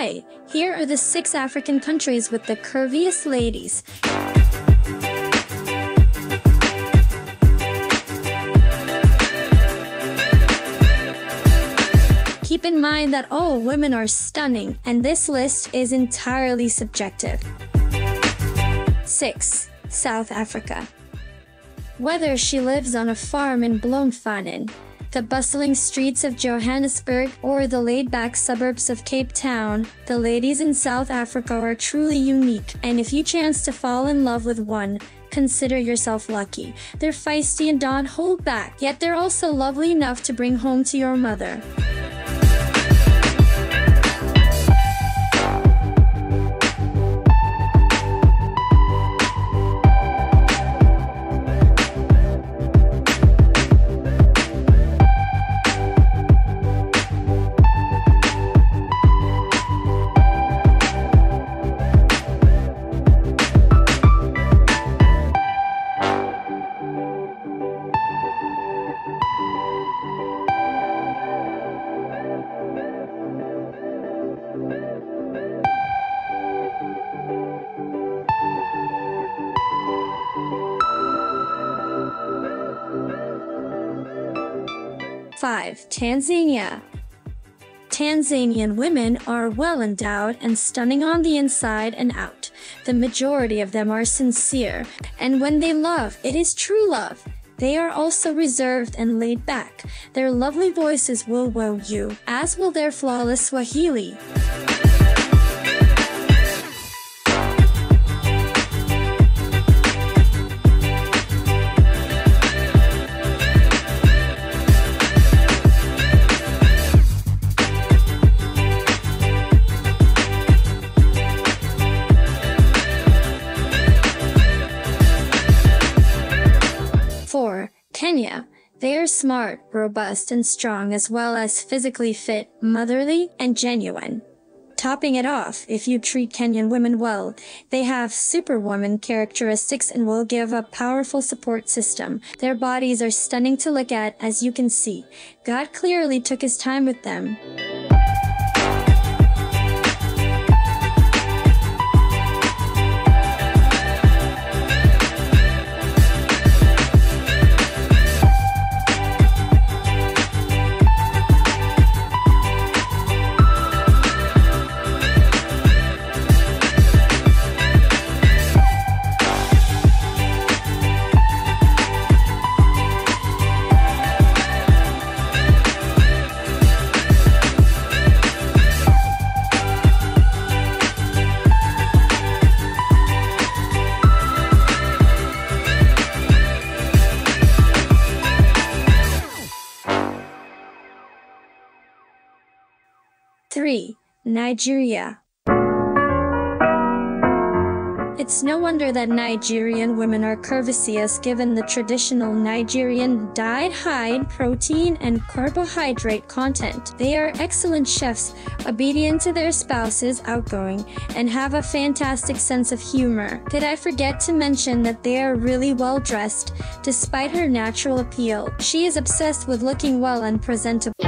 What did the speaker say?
Here are the six African countries with the curviest ladies. Keep in mind that all women are stunning, and this list is entirely subjective. 6. South Africa. Whether she lives on a farm in Bloemfontein, the bustling streets of Johannesburg, or the laid-back suburbs of Cape Town, the ladies in South Africa are truly unique, and if you chance to fall in love with one, consider yourself lucky. They're feisty and don't hold back, yet they're also lovely enough to bring home to your mother. 5. Tanzania Tanzanian women are well endowed and stunning on the inside and out. The majority of them are sincere, and when they love, it is true love. They are also reserved and laid back. Their lovely voices will wow you, as will their flawless Swahili. They are smart, robust, and strong as well as physically fit, motherly, and genuine. Topping it off, if you treat Kenyan women well, they have superwoman characteristics and will give a powerful support system. Their bodies are stunning to look at as you can see. God clearly took his time with them. 3. Nigeria it's no wonder that Nigerian women are curvaceous given the traditional Nigerian dyed hide protein and carbohydrate content. They are excellent chefs, obedient to their spouses, outgoing, and have a fantastic sense of humor. Did I forget to mention that they are really well dressed, despite her natural appeal? She is obsessed with looking well and presentable.